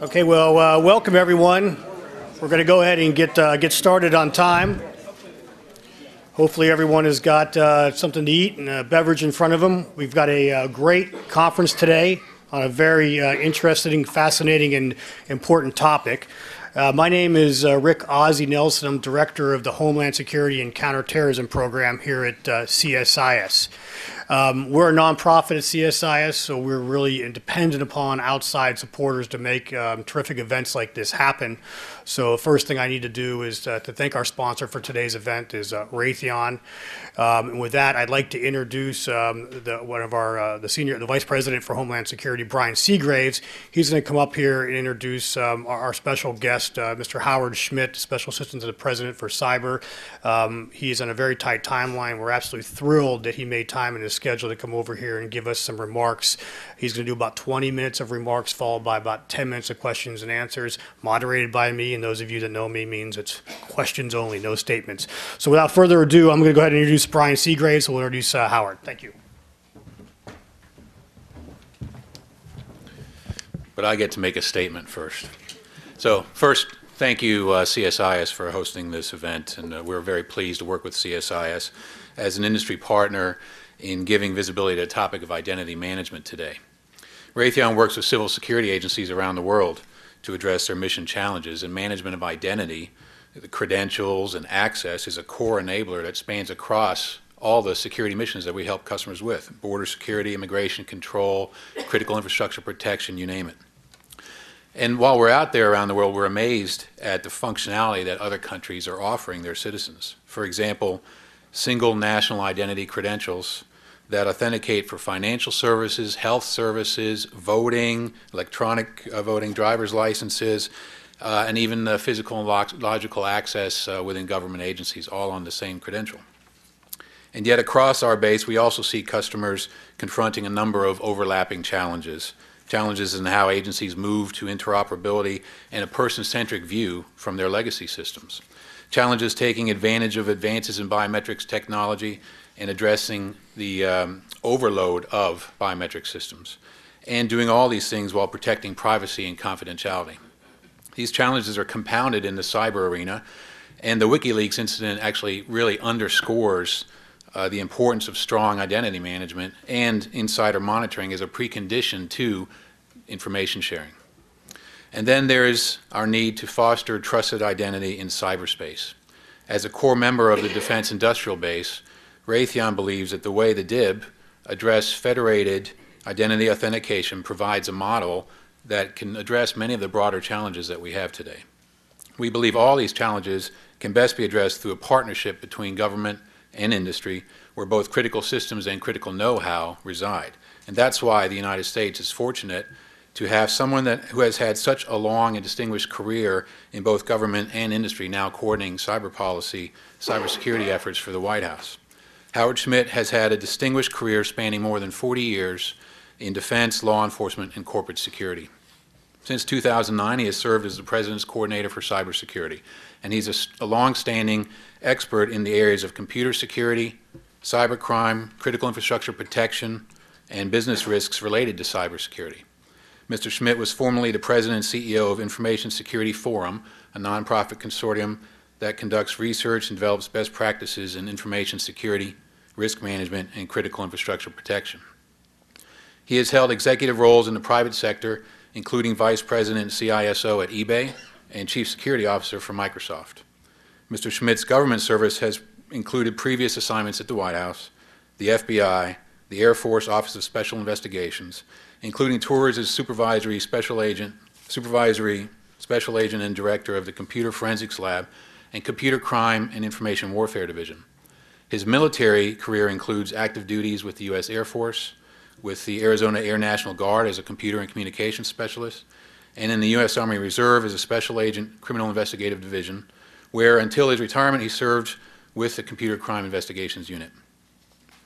Okay, well, uh, welcome everyone. We're going to go ahead and get uh, get started on time. Hopefully, everyone has got uh, something to eat and a beverage in front of them. We've got a uh, great conference today on a very uh, interesting, fascinating, and important topic. Uh, my name is Rick Ozzie Nelson. I'm Director of the Homeland Security and Counterterrorism Program here at CSIS. Um, we're a nonprofit at CSIS, so we're really dependent upon outside supporters to make um, terrific events like this happen. So the first thing I need to do is uh, to thank our sponsor for today's event is uh, Raytheon. Um, and with that, I'd like to introduce um, the, one of our uh, the senior, the Vice President for Homeland Security, Brian Seagraves. He's going to come up here and introduce um, our, our, special guest, uh, Mr. Howard Schmidt, Special Assistant to the President for Cyber. Um, he's on a very tight timeline. We're absolutely thrilled that he made time in his schedule to come over here and give us some remarks. He's going to do about 20 minutes of remarks, followed by about 10 minutes of questions and answers, moderated by me. And those of you that know me means it's questions only, no statements. So without further ado, I'm going to go ahead and introduce Brian Segraves. We'll introduce uh, Howard. Thank you. But I get to make a statement first. So first, thank you, uh, CSIS, for hosting this event, and uh, we're very pleased to work with CSIS as an industry partner in giving visibility to the topic of identity management today. Raytheon works with civil security agencies around the world to address their mission challenges, and management of identity, the credentials and access is a core enabler that spans across all the security missions that we help customers with border security, immigration control, critical infrastructure protection, you name it. And while we're out there around the world, we're amazed at the functionality that other countries are offering their citizens. For example, single national identity credentials that authenticate for financial services, health services, voting, electronic uh, voting, driver's licenses, uh, and even uh, physical and log logical access uh, within government agencies, all on the same credential. And yet across our base, we also see customers confronting a number of overlapping challenges. Challenges in how agencies move to interoperability and a person-centric view from their legacy systems. Challenges taking advantage of advances in biometrics technology and addressing the um, overload of biometric systems, and doing all these things while protecting privacy and confidentiality. These challenges are compounded in the cyber arena, and the WikiLeaks incident actually really underscores uh, the importance of strong identity management and insider monitoring as a precondition to information sharing. And then there is our need to foster trusted identity in cyberspace. As a core member of the defense industrial base, Raytheon believes that the way the DIB address federated identity authentication provides a model that can address many of the broader challenges that we have today. We believe all these challenges can best be addressed through a partnership between government and industry where both critical systems and critical know-how reside. And that's why the United States is fortunate to have someone that, who has had such a long and distinguished career in both government and industry now coordinating cyber policy, cybersecurity efforts for the White House. Howard Schmidt has had a distinguished career spanning more than 40 years in defense, law enforcement, and corporate security. Since 2009, he has served as the President's coordinator for cybersecurity, and he's a, a long-standing expert in the areas of computer security, cybercrime, critical infrastructure protection, and business risks related to cybersecurity. Mr. Schmidt was formerly the President and CEO of Information Security Forum, a nonprofit consortium that conducts research and develops best practices in information security, risk management, and critical infrastructure protection. He has held executive roles in the private sector, including Vice President and CISO at eBay and Chief Security Officer for Microsoft. Mr. Schmidt's government service has included previous assignments at the White House, the FBI, the Air Force Office of Special Investigations, including tours as supervisory special agent, supervisory special agent and director of the Computer Forensics Lab and Computer Crime and Information Warfare Division. His military career includes active duties with the U.S. Air Force, with the Arizona Air National Guard as a computer and communications specialist, and in the U.S. Army Reserve as a special agent, criminal investigative division, where until his retirement he served with the Computer Crime Investigations Unit.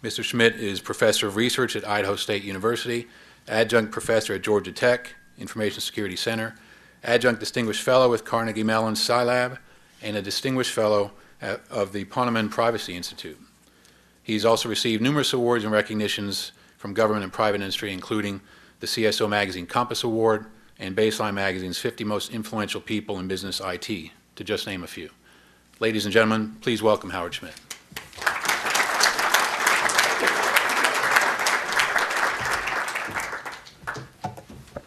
Mr. Schmidt is professor of research at Idaho State University, adjunct professor at Georgia Tech Information Security Center, adjunct distinguished fellow with Carnegie Mellon CyLab, and a Distinguished Fellow at, of the Ponemon Privacy Institute. He's also received numerous awards and recognitions from government and private industry, including the CSO Magazine Compass Award and Baseline Magazine's 50 Most Influential People in Business IT, to just name a few. Ladies and gentlemen, please welcome Howard Schmidt.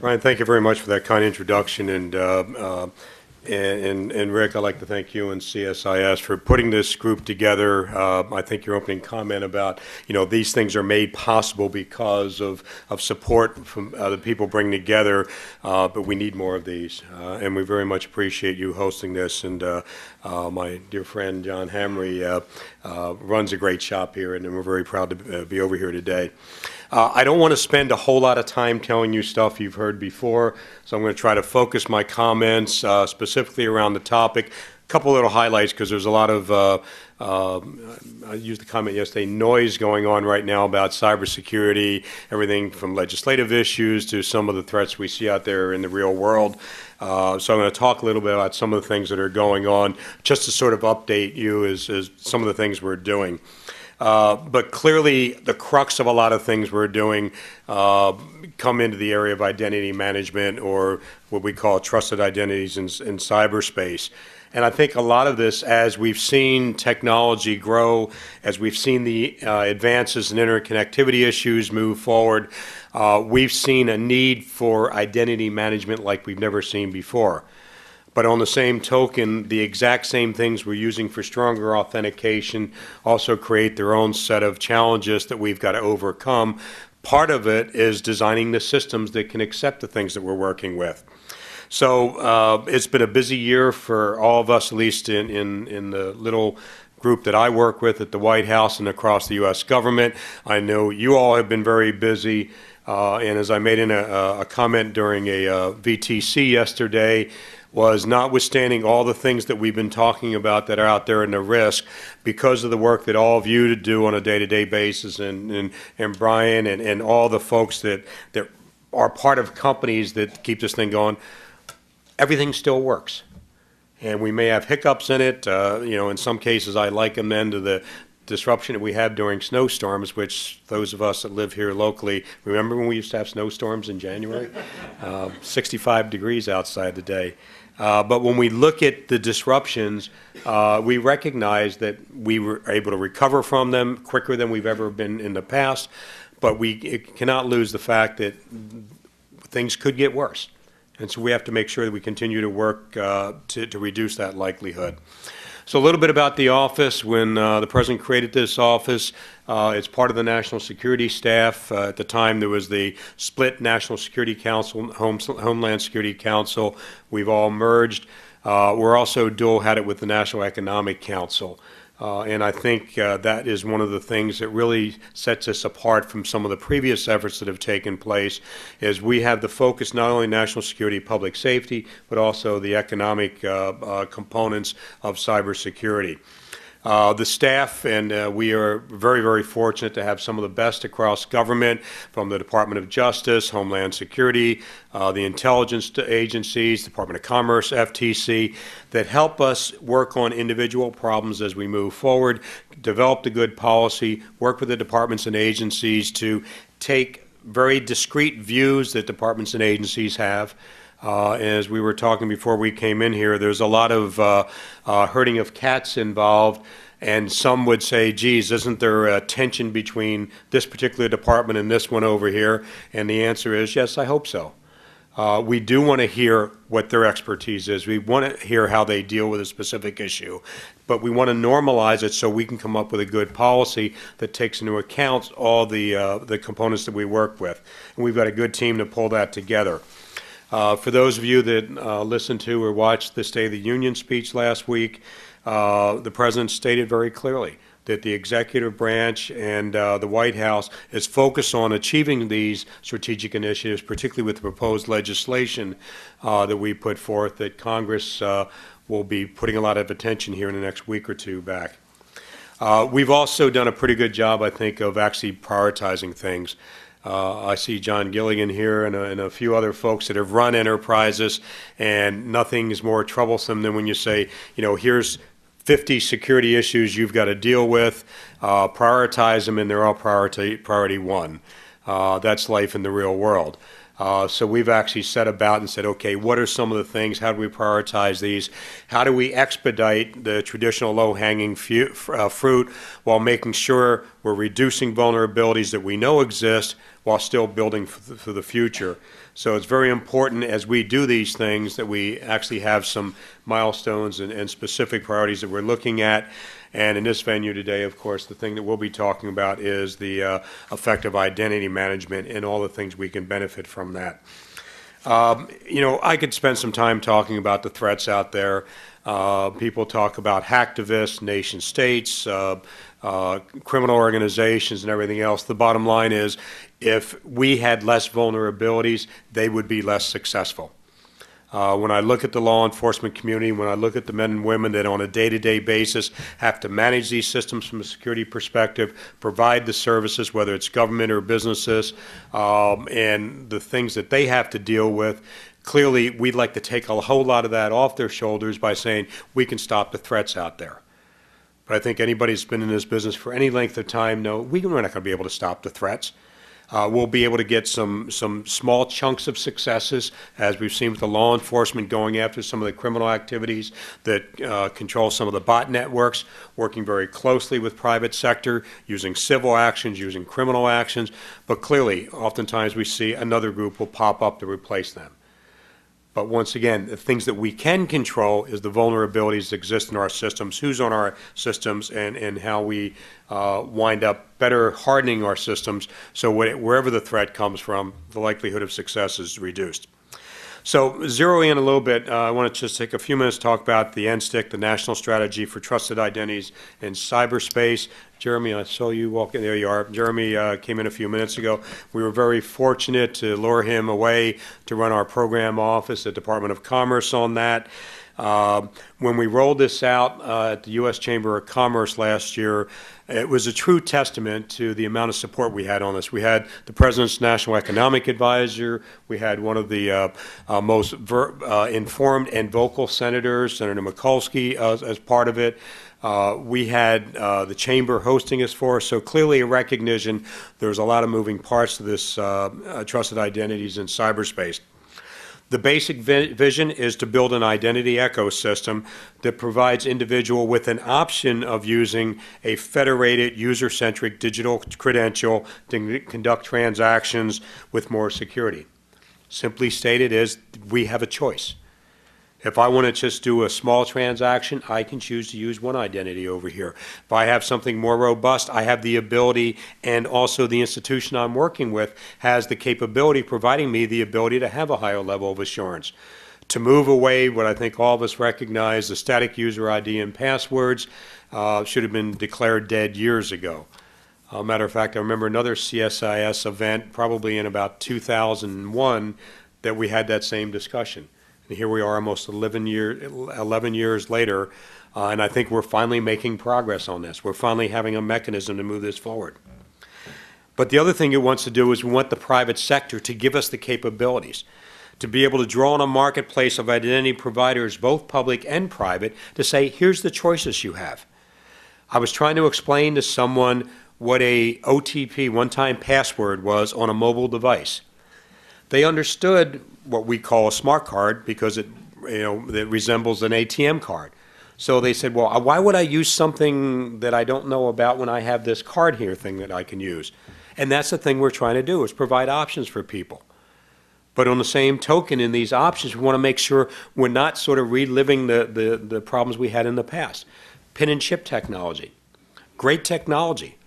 Brian, thank you very much for that kind introduction, and, uh, uh, and, and Rick, I'd like to thank you and CSIS for putting this group together. Uh, I think your opening comment about, you know, these things are made possible because of, of support from the people bring together, uh, but we need more of these. Uh, and we very much appreciate you hosting this, and uh, my dear friend John Hamre uh, runs a great shop here, and we're very proud to uh, be over here today. Uh, I don't want to spend a whole lot of time telling you stuff you've heard before, so I'm going to try to focus my comments uh, specifically around the topic. A couple little highlights because there's a lot of, uh, um, I used the comment yesterday, noise going on right now about cybersecurity, everything from legislative issues to some of the threats we see out there in the real world. Uh, so I'm going to talk a little bit about some of the things that are going on, just to sort of update you as, as some of the things we're doing. Uh, But clearly, the crux of a lot of things we're doing uh, come into the area of identity management or what we call trusted identities in in cyberspace. And I think a lot of this, as we've seen technology grow, as we've seen the uh, advances in interconnectivity issues move forward, uh, we've seen a need for identity management like we've never seen before. But on the same token, the exact same things we're using for stronger authentication also create their own set of challenges that we've got to overcome. Part of it is designing the systems that can accept the things that we're working with. So uh, it's been a busy year for all of us, at least in, in, in the little group that I work with at the White House and across the U.S. government. I know you all have been very busy. Uh, and as I made in a, a comment during a uh, VTC yesterday, was notwithstanding all the things that we've been talking about that are out there and the risk, because of the work that all of you to do on a day-to-day basis, and, and, and Brian and, and all the folks that, that are part of companies that keep this thing going, everything still works. And we may have hiccups in it, uh, you know, in some cases I liken them to the disruption that we have during snowstorms, which those of us that live here locally, remember when we used to have snowstorms in January? Uh, 65 degrees outside today. Uh, But when we look at the disruptions, uh, we recognize that we were able to recover from them quicker than we've ever been in the past, but we cannot lose the fact that things could get worse. And so we have to make sure that we continue to work uh, to to reduce that likelihood. So a little bit about the office. When uh, the president created this office, uh, it's part of the national security staff. Uh, at the time, there was the split National Security Council, Home, Homeland Security Council. We've all merged. Uh, we're also dual headed with the National Economic Council. Uh, and I think uh, that is one of the things that really sets us apart from some of the previous efforts that have taken place, is we have the focus not only national security, public safety, but also the economic uh, uh, components of cybersecurity. Uh, the staff, and uh, we are very, very fortunate to have some of the best across government, from the Department of Justice, Homeland Security, uh, the intelligence agencies, Department of Commerce, FTC, that help us work on individual problems as we move forward, develop the good policy, work with the departments and agencies to take very discrete views that departments and agencies have. Uh, as we were talking before we came in here, there's a lot of uh, uh, herding of cats involved. And some would say, geez, isn't there a tension between this particular department and this one over here? And the answer is, yes, I hope so. Uh, we do want to hear what their expertise is. We want to hear how they deal with a specific issue. But we want to normalize it so we can come up with a good policy that takes into account all the, uh, the components that we work with. And we've got a good team to pull that together. Uh, For those of you that uh, listened to or watched the State of the Union speech last week, uh, the President stated very clearly that the executive branch and uh, the White House is focused on achieving these strategic initiatives, particularly with the proposed legislation uh, that we put forth, that Congress uh, will be putting a lot of attention here in the next week or two back. Uh, We've also done a pretty good job, I think, of actually prioritizing things. Uh, I see John Gilligan here and a, and a few other folks that have run enterprises, and nothing is more troublesome than when you say, you know, here's 50 security issues you've got to deal with, uh, prioritize them, and they're all priority, priority one. Uh, That's life in the real world. Uh, So we've actually set about and said, okay, what are some of the things? How do we prioritize these? How do we expedite the traditional low-hanging fu- uh, fruit while making sure we're reducing vulnerabilities that we know exist while still building for the- for the future? So it's very important as we do these things that we actually have some milestones and, and specific priorities that we're looking at. And in this venue today, of course, the thing that we'll be talking about is the uh, effective identity management and all the things we can benefit from that. Um, You know, I could spend some time talking about the threats out there. Uh, People talk about hacktivists, nation states, uh, uh, criminal organizations, and everything else. The bottom line is, if we had less vulnerabilities, they would be less successful. Uh, When I look at the law enforcement community, when I look at the men and women that on a day-to-day basis have to manage these systems from a security perspective, provide the services, whether it's government or businesses, um, and the things that they have to deal with, clearly, we'd like to take a whole lot of that off their shoulders by saying, we can stop the threats out there. But I think anybody who's been in this business for any length of time know, we- we're not going to be able to stop the threats. Uh, We'll be able to get some, some small chunks of successes, as we've seen with the law enforcement going after some of the criminal activities that uh, control some of the bot networks, working very closely with private sector, using civil actions, using criminal actions. But clearly, oftentimes we see another group will pop up to replace them. But once again, the things that we can control is the vulnerabilities that exist in our systems, who's on our systems, and, and how we uh, wind up better hardening our systems so wh- wherever the threat comes from, the likelihood of success is reduced. So zero in a little bit, uh, I want to just take a few minutes to talk about the NSTIC, the National Strategy for Trusted Identities in Cyberspace. Jeremy, I saw you walk in, there you are. Jeremy uh, came in a few minutes ago. We were very fortunate to lure him away to run our program office at Department of Commerce on that. Um, When we rolled this out uh, at the U.S. Chamber of Commerce last year, it was a true testament to the amount of support we had on this. We had the President's National Economic Advisor, we had one of the uh, uh, most informed and vocal senators, Senator Mikulski, as part of it. We had the Chamber hosting us for us, so clearly a recognition, there's a lot of moving parts to this trusted identities in cyberspace. The basic vi- vision is to build an identity ecosystem that provides individual with an option of using a federated, user-centric digital credential to conduct transactions with more security. Simply stated is, we have a choice. If I want to just do a small transaction, I can choose to use one identity over here. If I have something more robust, I have the ability, and also the institution I'm working with has the capability, providing me the ability to have a higher level of assurance. To move away, what I think all of us recognize, the static user ID and passwords uh, should have been declared dead years ago. Uh, matter of fact, I remember another CSIS event, probably in about 2001, that we had that same discussion. And here we are, almost 11 year, 11 years later, uh, and I think we're finally making progress on this. We're finally having a mechanism to move this forward. But the other thing it wants to do is we want the private sector to give us the capabilities to be able to draw on a marketplace of identity providers, both public and private, to say, here's the choices you have. I was trying to explain to someone what a OTP, one-time password, was on a mobile device. They understood what we call a smart card because it, you know, it resembles an ATM card. So they said, well, uh, why would I use something that I don't know about when I have this card here thing that I can use? And that's the thing we're trying to do, is provide options for people. But on the same token, in these options, we want to make sure we're not sort of reliving the, the, the problems we had in the past. Pin and chip technology, great technology.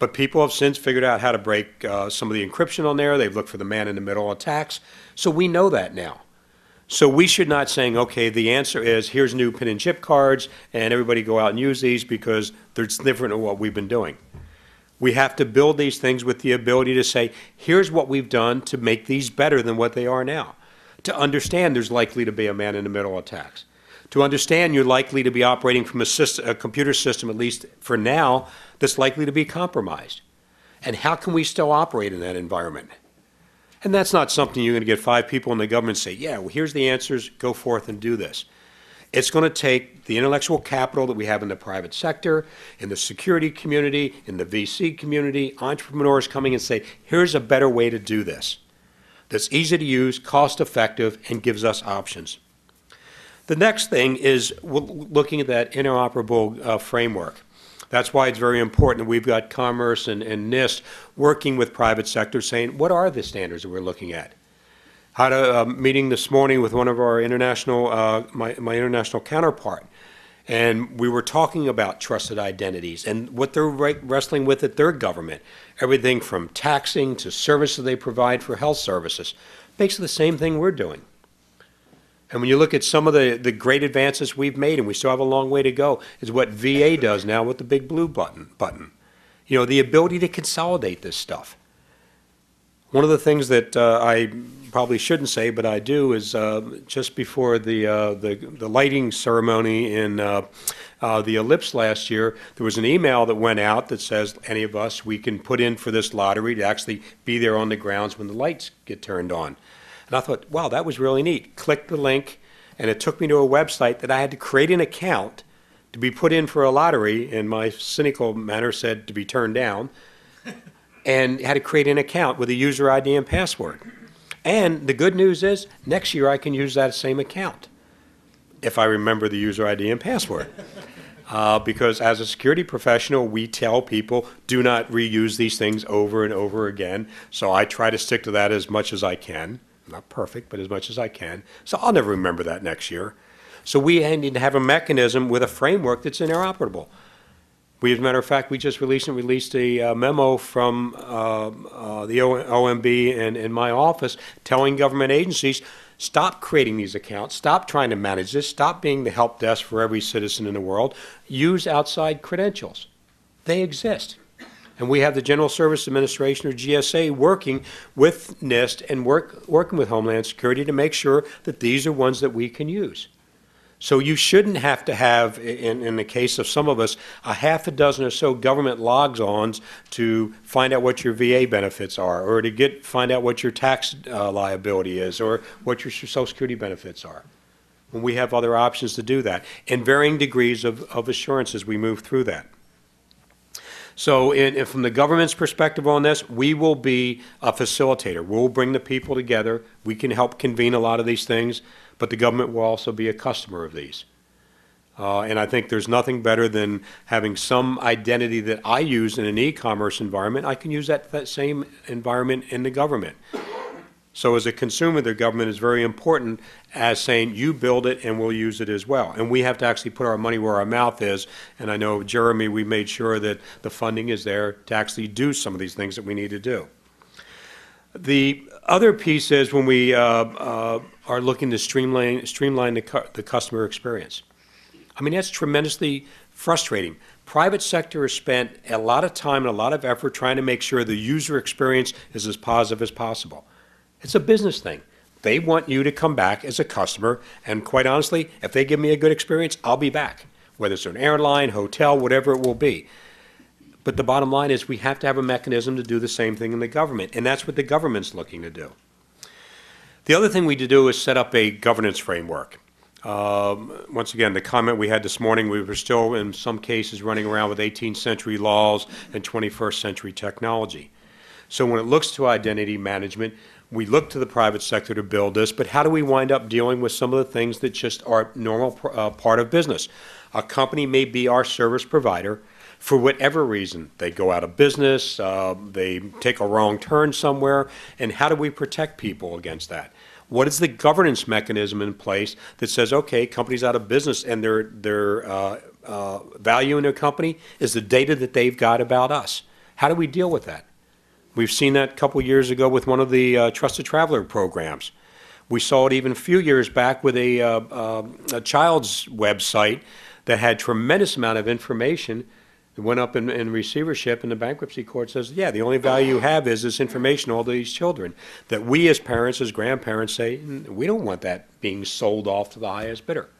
But people have since figured out how to break uh, some of the encryption on there. They've looked for the man-in-the-middle attacks. So we know that now. So we should not saying, okay, the answer is here's new pin and chip cards, and everybody go out and use these because they're different than what we've been doing. We have to build these things with the ability to say, here's what we've done to make these better than what they are now. To understand there's likely to be a man-in-the-middle attacks. To understand you're likely to be operating from a, system, a computer system, at least for now, that's likely to be compromised. And how can we still operate in that environment? And that's not something you're going to get five people in the government say, yeah, well, here's the answers, go forth and do this. It's going to take the intellectual capital that we have in the private sector, in the security community, in the VC community, entrepreneurs coming and say, here's a better way to do this that's easy to use, cost effective, and gives us options. The next thing is looking at that interoperable uh, framework. That's why it's very important. That we've got Commerce and, and NIST working with private sector saying, what are the standards that we're looking at? Had a, um meeting this morning with one of our international, uh, my, my international counterpart, and we were talking about trusted identities and what they're re- wrestling with at their government. Everything from taxing to services they provide for health services. Basically, the same thing we're doing. And when you look at some of the, the great advances we've made, and we still have a long way to go, is what VA does now with the big blue button. button. You know, the ability to consolidate this stuff. One of the things that uh, I probably shouldn't say, but I do, is uh, just before the, uh, the, the lighting ceremony in uh, uh, the Ellipse last year, there was an email that went out that says any of us, we can put in for this lottery to actually be there on the grounds when the lights get turned on. And I thought, wow, that was really neat. Clicked the link, and it took me to a website that I had to create an account to be put in for a lottery, and my cynical manner said to be turned down, and had to create an account with a user ID and password. And the good news is, next year I can use that same account if I remember the user ID and password. Uh, because as a security professional, we tell people do not reuse these things over and over again. So I try to stick to that as much as I can. Not perfect, but as much as I can. So I'll never remember that next year. So we need to have a mechanism with a framework that's interoperable. We, as a matter of fact, we just released released a uh, memo from uh, uh, the O- OMB and, and my office telling government agencies, stop creating these accounts, stop trying to manage this, stop being the help desk for every citizen in the world, use outside credentials. They exist. And we have the General Service Administration, or GSA, working with NIST and work, working with Homeland Security to make sure that these are ones that we can use. So you shouldn't have to have, in, in the case of some of us, a half a dozen or so government logs-ons to find out what your VA benefits are, or to get, find out what your tax uh, liability is, or what your social security benefits are. We have other options to do that, in varying degrees of, of assurance as we move through that. So in, in- from the government's perspective on this, we will be a facilitator. We'll bring the people together. We can help convene a lot of these things, but the government will also be a customer of these. Uh, and I think there's nothing better than having some identity that I use in an e-commerce environment. I can use that, that same environment in the government. So as a consumer, the government is very important as saying, you build it and we'll use it as well. And we have to actually put our money where our mouth is. And I know, Jeremy, we made sure that the funding is there to actually do some of these things that we need to do. The other piece is when we uh, uh, are looking to streamline, streamline the, cu- the customer experience. I mean, that's tremendously frustrating. Private sector has spent a lot of time and a lot of effort trying to make sure the user experience is as positive as possible. It's a business thing. They want you to come back as a customer, and quite honestly, if they give me a good experience, I'll be back, whether it's an airline, hotel, whatever it will be. But the bottom line is we have to have a mechanism to do the same thing in the government, and that's what the government's looking to do. The other thing we need to do is set up a governance framework. Um, Once again, the comment we had this morning, we were still, in some cases, running around with 18th century laws and 21st century technology. So when it looks to identity management, we look to the private sector to build this, but how do we wind up dealing with some of the things that just are normal uh, part of business? A company may be our service provider. For whatever reason, they go out of business, uh, they take a wrong turn somewhere, and how do we protect people against that? What is the governance mechanism in place that says, okay, company's out of business and their, their uh, uh, value in their company is the data that they've got about us? How do we deal with that? We've seen that a couple years ago with one of the uh, Trusted Traveler programs. We saw it even a few years back with a, uh, uh, a child's website that had tremendous amount of information. It went up in, in receivership, and the bankruptcy court says, yeah, the only value you have is this information, all these children. That we as parents, as grandparents say, "Mm, we don't want that being sold off to the highest bidder.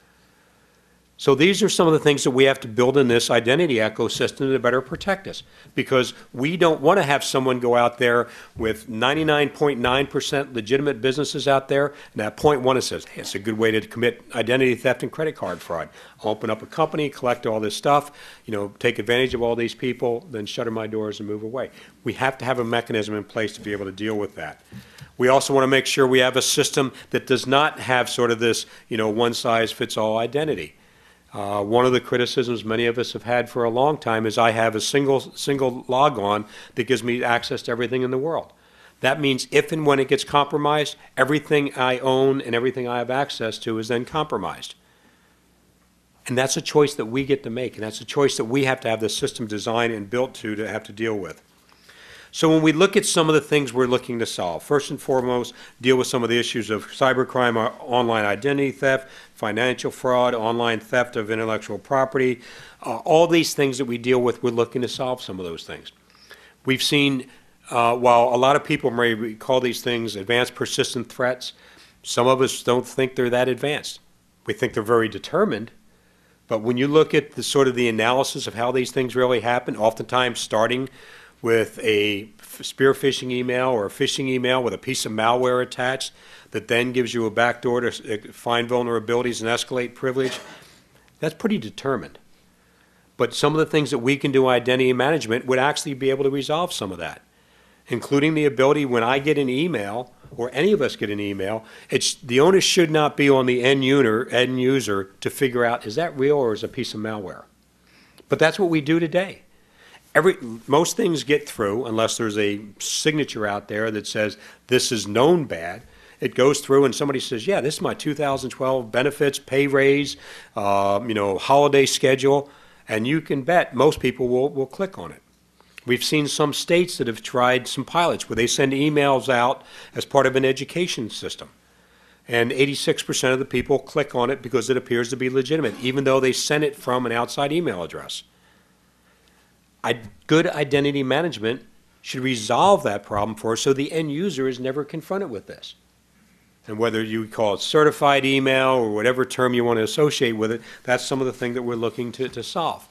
So these are some of the things that we have to build in this identity ecosystem to better protect us. Because we don't want to have someone go out there with 99.9% legitimate businesses out there, and at point one it says, hey, it's a good way to commit identity theft and credit card fraud. Open up a company, collect all this stuff, you know, take advantage of all these people, then shutter my doors and move away. We have to have a mechanism in place to be able to deal with that. We also want to make sure we have a system that does not have sort of this, you know, one-size-fits-all identity. Uh, One of the criticisms many of us have had for a long time is I have a single, single log on that gives me access to everything in the world. That means if and when it gets compromised, everything I own and everything I have access to is then compromised. And that's a choice that we get to make, and that's a choice that we have to have the system designed and built to, to have to deal with. So when we look at some of the things we're looking to solve, first and foremost, deal with some of the issues of cybercrime, uh, online identity theft, financial fraud, online theft of intellectual property, uh, all these things that we deal with, we're looking to solve some of those things. We've seen, uh, while a lot of people may call these things advanced persistent threats, some of us don't think they're that advanced. We think they're very determined, but when you look at the sort of the analysis of how these things really happen, oftentimes starting with a spear phishing email or a phishing email with a piece of malware attached that then gives you a backdoor to uh, find vulnerabilities and escalate privilege, that's pretty determined. But some of the things that we can do identity management would actually be able to resolve some of that, including the ability when I get an email or any of us get an email, it's the onus should not be on the end user, end user to figure out is that real or is a piece of malware. But that's what we do today every most things get through unless there's a signature out there that says this is known bad. It goes through and somebody says, "Yeah, this is my 2012 benefits, pay raise, uh, you know, holiday schedule," and you can bet most people will will click on it. We've seen some states that have tried some pilots where they send emails out as part of an education system. And 86% of the people click on it because it appears to be legitimate, even though they sent it from an outside email address good identity management should resolve that problem for us so the end user is never confronted with this. And whether you call it certified email or whatever term you want to associate with it, that's some of the thing that we're looking to, to solve.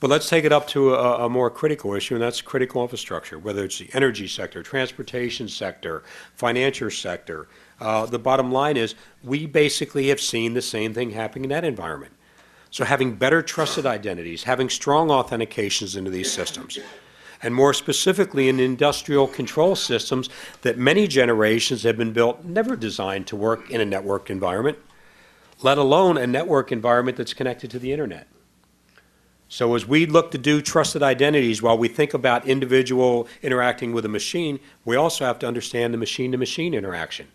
But let's take it up to a, a more critical issue, and that's critical infrastructure, whether it's the energy sector, transportation sector, financial sector. Uh, the bottom line is we basically have seen the same thing happening in that environment. So having better trusted identities, having strong authentications into these systems, and more specifically in industrial control systems that many generations have been built, never designed to work in a networked environment, let alone a network environment that's connected to the internet. So as we look to do trusted identities, while we think about individual interacting with a machine, we also have to understand the machine-to-machine interaction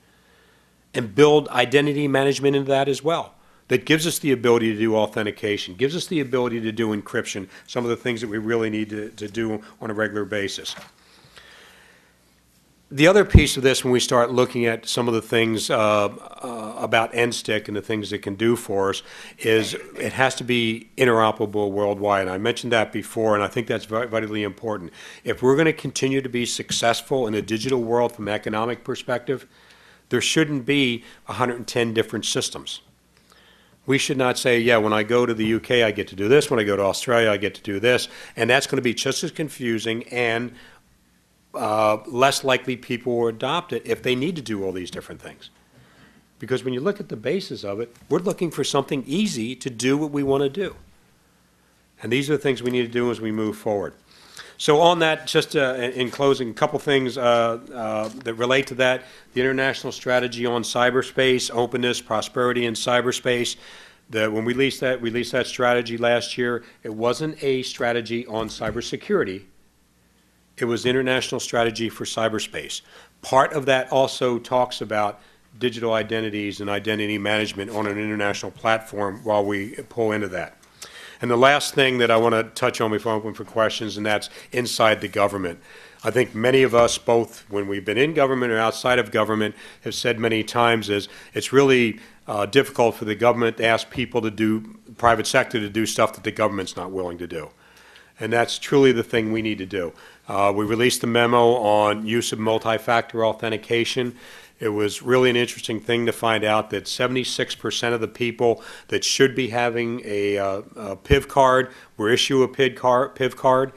and build identity management into that as well that gives us the ability to do authentication, gives us the ability to do encryption, some of the things that we really need to, to do on a regular basis. The other piece of this, when we start looking at some of the things uh, uh, about NSTIC and the things it can do for us, is it has to be interoperable worldwide. And I mentioned that before, and I think that's vitally important. If we're going to continue to be successful in a digital world from an economic perspective, there shouldn't be 110 different systems. We should not say, yeah, when I go to the UK, I get to do this. When I go to Australia, I get to do this. And that's going to be just as confusing and uh, less likely people will adopt it if they need to do all these different things. Because when you look at the basis of it, we're looking for something easy to do what we want to do. And these are the things we need to do as we move forward. So on that, just uh, in in closing, a couple things uh, uh, that relate to that. The international strategy on cyberspace, openness, prosperity in cyberspace. The, when we released that, released that strategy last year, it wasn't a strategy on cybersecurity. It was international strategy for cyberspace. Part of that also talks about digital identities and identity management on an international platform while we pull into that. And the last thing that I want to touch on before I open for questions, and that's inside the government. I think many of us, both when we've been in government or outside of government, have said many times is it's really uh, difficult for the government to ask people to do, private sector to do stuff that the government's not willing to do. And that's truly the thing we need to do. Uh, We released the memo on use of multi-factor authentication. It was really an interesting thing to find out that 76% of the people that should be having a uh, a PIV card were issued a PIV card, PIV card,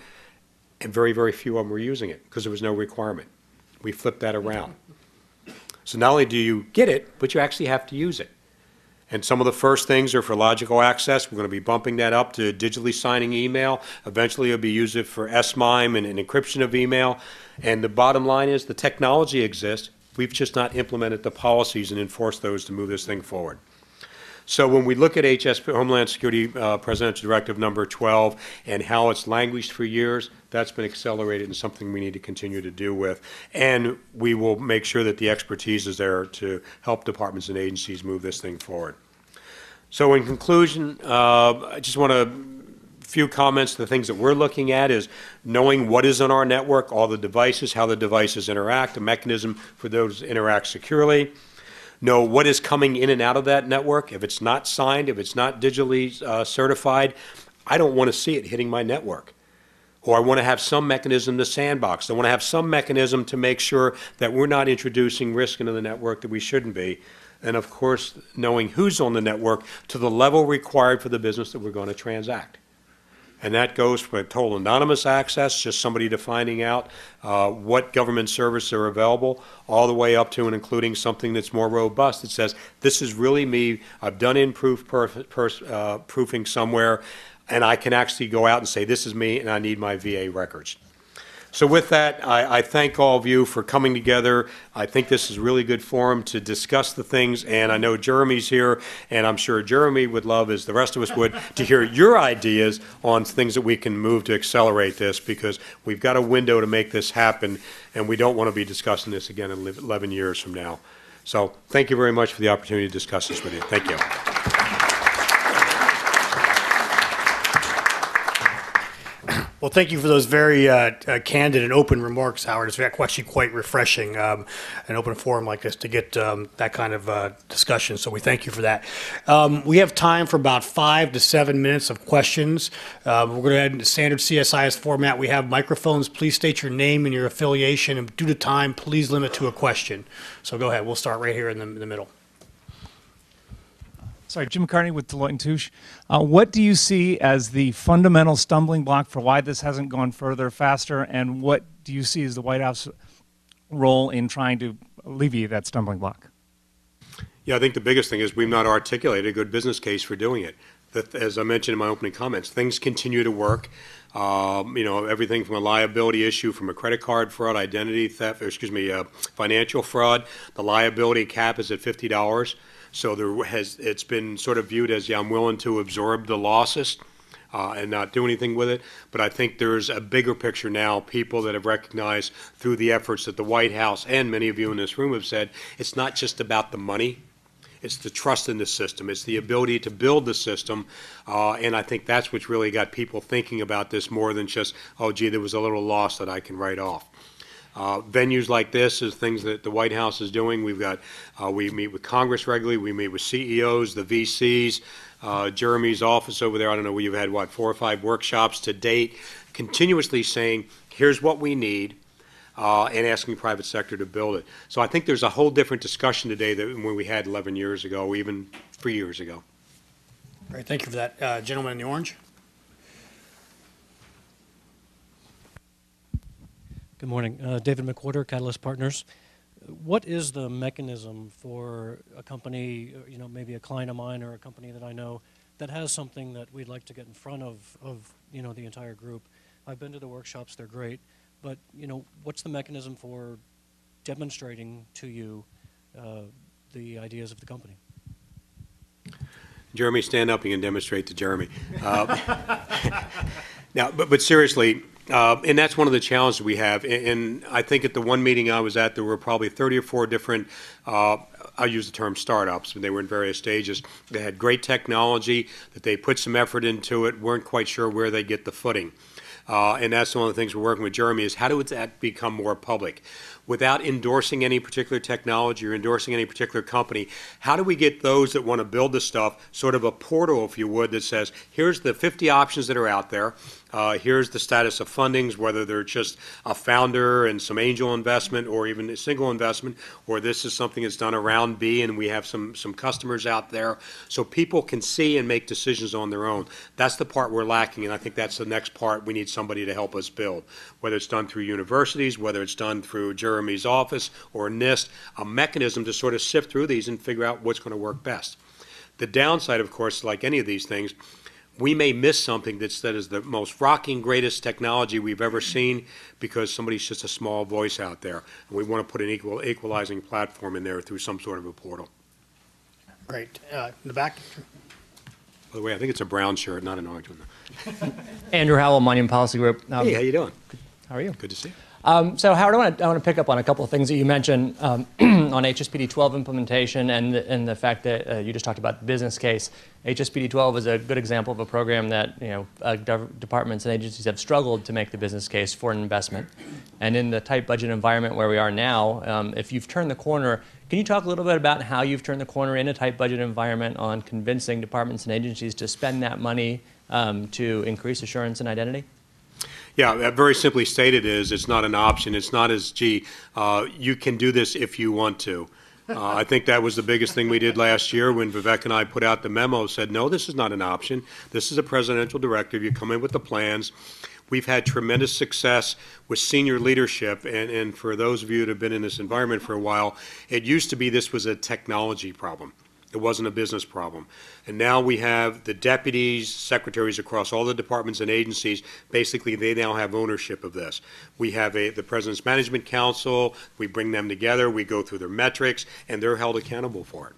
and very, very few of them were using it because there was no requirement. We flipped that around. So not only do you get it, but you actually have to use it. And some of the first things are for logical access. We're going to be bumping that up to digitally signing email. Eventually, it'll be used for S-MIME and and encryption of email. And the bottom line is, the technology exists. We've just not implemented the policies and enforced those to move this thing forward. So when we look at HS Homeland Security uh, Presidential Directive Number 12 and how it's languished for years, that's been accelerated and something we need to continue to do with. And we will make sure that the expertise is there to help departments and agencies move this thing forward. So in conclusion, uh, I just want to few comments, the things that we're looking at is knowing what is on our network, all the devices, how the devices interact, a mechanism for those to interact securely. Know what is coming in and out of that network. If it's not signed, if it's not digitally uh, certified, I don't want to see it hitting my network. Or I want to have some mechanism to sandbox. I want to have some mechanism to make sure that we're not introducing risk into the network that we shouldn't be. And of course, knowing who's on the network to the level required for the business that we're going to transact. And that goes from total anonymous access, just somebody to finding out uh, what government services are available, all the way up to and including something that's more robust that says, this is really me, I've done perf- pers- uh, proofing somewhere, and I can actually go out and say, this is me, and I need my VA records. So with that, I, I thank all of you for coming together. I think this is a really good forum to discuss the things, and I know Jeremy's here, and I'm sure Jeremy would love, as the rest of us would, to hear your ideas on things that we can move to accelerate this, because we've got a window to make this happen, and we don't want to be discussing this again in 11 years from now. So thank you very much for the opportunity to discuss this with you. Thank you. Well, thank you for those very uh, uh, candid and open remarks, Howard. It's actually quite refreshing, um, an open forum like this to get um, that kind of uh, discussion. So we thank you for that. Um, we have time for about five to seven minutes of questions. Uh, we're going to head into standard CSIS format. We have microphones. Please state your name and your affiliation, and due to time, please limit to a question. So go ahead. We'll start right here in the, in the middle. Sorry, Jim McCartney with Deloitte Touche. Uh, what do you see as the fundamental stumbling block for why this hasn't gone further faster, and what do you see as the White House role in trying to alleviate that stumbling block? Yeah, I think the biggest thing is we've not articulated a good business case for doing it. That, as I mentioned in my opening comments, things continue to work. Um, you know, everything from a liability issue, from a credit card fraud, identity theft, excuse me, uh, financial fraud. The liability cap is at fifty dollars. So there has, it's been sort of viewed as, yeah, I'm willing to absorb the losses uh, and not do anything with it. But I think there's a bigger picture now, people that have recognized through the efforts that the White House and many of you in this room have said, it's not just about the money. It's the trust in the system. It's the ability to build the system. Uh, and I think that's what's really got people thinking about this more than just, oh, gee, there was a little loss that I can write off. Uh, venues like this is things that the White House is doing. We've got, uh, we meet with Congress regularly, we meet with CEOs, the VCs, uh, Jeremy's office over there, I don't know, we've had, what, four or five workshops to date, continuously saying, here's what we need, uh, and asking private sector to build it. So I think there's a whole different discussion today than when we had 11 years ago, even three years ago. Great, thank you for that. Uh, gentleman in the orange? Good morning. Uh, David McWhorter, Catalyst Partners. What is the mechanism for a company, uh, you know, maybe a client of mine or a company that I know that has something that we'd like to get in front of, of you know, the entire group? I've been to the workshops; they're great. But you know, what's the mechanism for demonstrating to you uh, the ideas of the company? Jeremy, stand up, you can demonstrate to Jeremy. Uh, Now, but, but seriously, uh, and that's one of the challenges we have. And, and I think at the one meeting I was at, there were probably 30 or 4 different, uh, I'll use the term startups, and they were in various stages. They had great technology, that they put some effort into it, weren't quite sure where they get the footing. Uh, and that's one of the things we're working with Jeremy is how do that become more public? Without endorsing any particular technology or endorsing any particular company, how do we get those that want to build the stuff, sort of a portal, if you would, that says, here's the 50 options that are out there, uh, here's the status of fundings, whether they're just a founder and some angel investment, or even a single investment, or this is something that's done around B, and we have some, some customers out there, so people can see and make decisions on their own. That's the part we're lacking, and I think that's the next part we need somebody to help us build. Whether it's done through universities, whether it's done through Jeremy's office or NIST, a mechanism to sort of sift through these and figure out what's going to work best. The downside, of course, like any of these things, we may miss something that's, that is the most rocking, greatest technology we've ever seen because somebody's just a small voice out there. And we want to put an equal, equalizing platform in there through some sort of a portal. Great. Uh, In the back? By the way, I think it's a brown shirt, not an orange one. Andrew Howell, Monument Policy Group. Um, Hey, how you doing? How are you? Good to see you. Um, so, Howard, I want to I pick up on a couple of things that you mentioned um, on HSPD 12 implementation and the, and the fact that uh, you just talked about the business case. HSPD 12 is a good example of a program that you know uh, departments and agencies have struggled to make the business case for an investment. And in the tight budget environment where we are now, um, if you've turned the corner, can you talk a little bit about how you've turned the corner in a tight budget environment on convincing departments and agencies to spend that money um, to increase assurance and identity? Yeah, very simply stated is, it's not an option. It's not as, gee, uh, you can do this if you want to. Uh, I think that was the biggest thing we did last year when Vivek and I put out the memo, said, no, this is not an option. This is a presidential directive. You come in with the plans. We've had tremendous success with senior leadership, and, and for those of you that have been in this environment for a while, it used to be this was a technology problem. It wasn't a business problem. And now we have the deputies, secretaries across all the departments and agencies, basically, they now have ownership of this. We have a, the President's Management Council, we bring them together, we go through their metrics, and they're held accountable for it.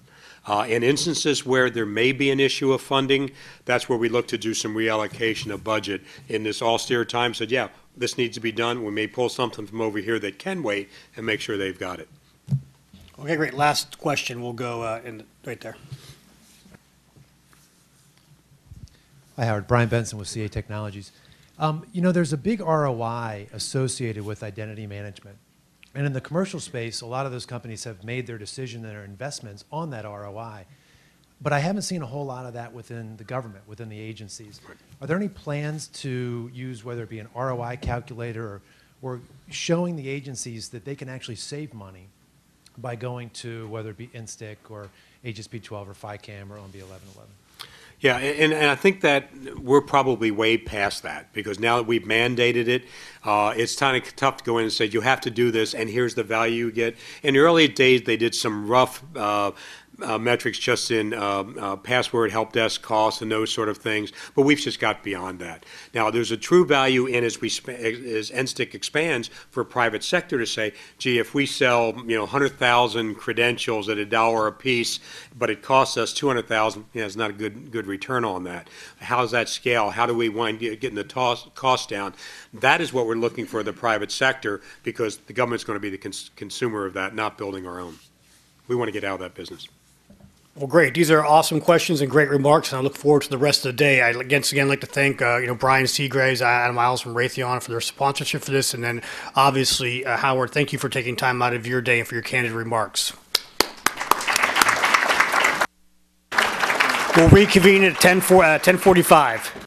Uh, in instances where there may be an issue of funding, that's where we look to do some reallocation of budget. In this austere time, said, yeah, this needs to be done, we may pull something from over here that can wait and make sure they've got it. Okay, great. Last question. We'll go uh, in, right there. Hi, Howard. Brian Benson with CA Technologies. Um, you know, there's a big ROI associated with identity management. And in the commercial space, a lot of those companies have made their decision and their investments on that ROI. But I haven't seen a whole lot of that within the government, within the agencies. Are there any plans to use whether it be an ROI calculator or, or showing the agencies that they can actually save money by going to whether it be NSTIC or HSP 12 or FICAM or OMB 1111? Yeah, and, and I think that we're probably way past that, because now that we've mandated it, uh, it's kind of tough to go in and say, you have to do this, and here's the value you get. In the early days, they did some rough, uh, uh, metrics just in, um, uh, password, help desk costs and those sort of things, but we've just got beyond that. Now, there's a true value in as we, sp- as NSTIC expands for private sector to say, gee, if we sell, you know, hundred thousand credentials at a dollar a piece, but it costs us two hundred thousand, you know, it's not a good, good return on that. How's that scale? How do we wind, get- getting the toss, cost down? That is what we're looking for the private sector, because the government's gonna be the cons- consumer of that, not building our own. We want to get out of that business. Well, great. These are awesome questions and great remarks, and I look forward to the rest of the day. I once again like to thank uh, you know Brian Seagraves, Adam Miles from Raytheon for their sponsorship for this, and then obviously uh, Howard, thank you for taking time out of your day and for your candid remarks. We'll reconvene at 10 for, uh, 10:45.